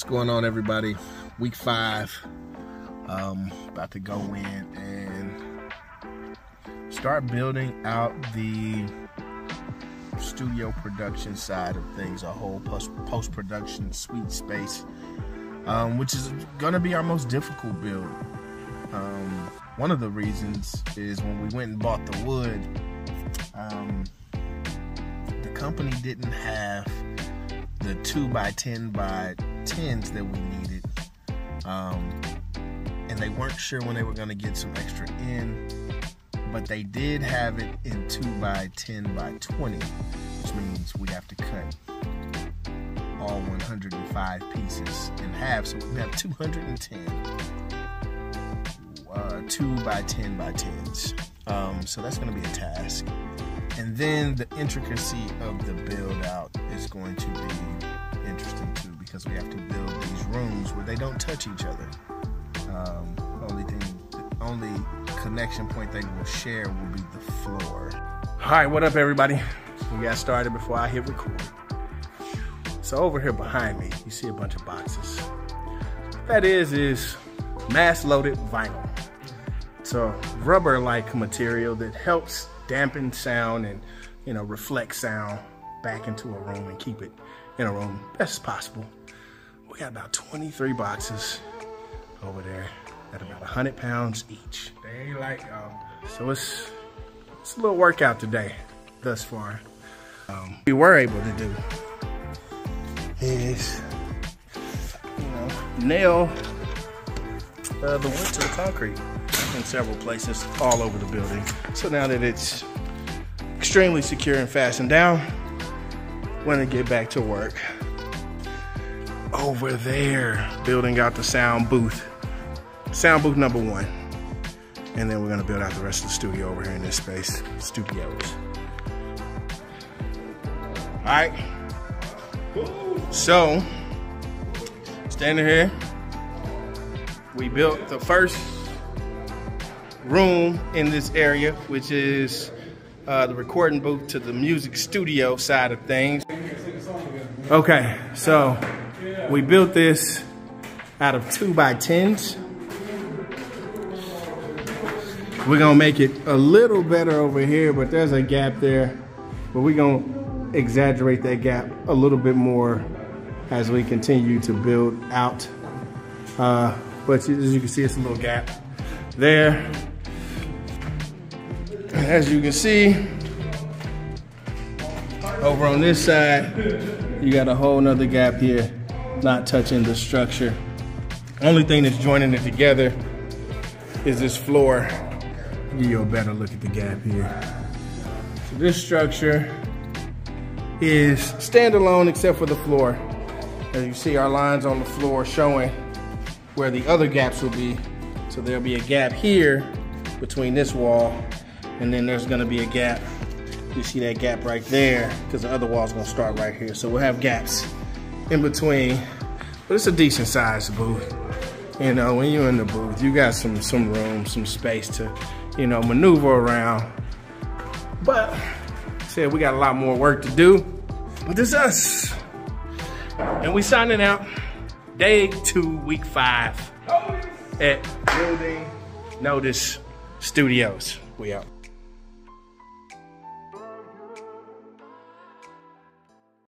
going on, everybody? Week five. Um, about to go in and start building out the studio production side of things, a whole post production suite space, um, which is going to be our most difficult build. Um, one of the reasons is when we went and bought the wood, um, the company didn't have the 2 by 10 by 10s that we needed. Um, and they weren't sure when they were going to get some extra in, but they did have it in 2 by 10 by 20, which means we have to cut all 105 pieces in half, so we have 210 uh, 2 by 10 by 10s. Um, so that's going to be a task. And then the intricacy of the build out is going to be interesting too because we have to build these rooms where they don't touch each other. Um, only thing, only connection point they will share will be the floor. All right, what up, everybody? We got started before I hit record. So over here behind me, you see a bunch of boxes. What that is is mass-loaded vinyl. It's a rubber-like material that helps dampen sound and you know reflect sound back into a room and keep it in a room best as possible. We got about 23 boxes over there at about 100 pounds each. They ain't like um, so it's it's a little workout today thus far. Um, we were able to do is you know nail uh, the wood to the concrete in several places all over the building. So now that it's extremely secure and fastened down, when I get back to work. Over there, building out the sound booth. Sound booth number one. And then we're gonna build out the rest of the studio over here in this space, studios. All right. So, standing here, we built the first room in this area, which is uh, the recording booth to the music studio side of things. Okay, so we built this out of two by tens. We're gonna make it a little better over here, but there's a gap there. But we're gonna exaggerate that gap a little bit more as we continue to build out. Uh, but as you can see, it's a little gap there. As you can see, over on this side, you got a whole nother gap here, not touching the structure. Only thing that's joining it together is this floor. Give you a better look at the gap here. So this structure is standalone except for the floor. As you see, our lines on the floor showing where the other gaps will be. So there'll be a gap here between this wall and then there's gonna be a gap. You see that gap right there, because the other wall's gonna start right here. So we'll have gaps in between, but it's a decent sized booth. You know, when you're in the booth, you got some, some room, some space to, you know, maneuver around. But, said we got a lot more work to do, but this us. And we signing out day two, week five at Building Notis Studios. We out.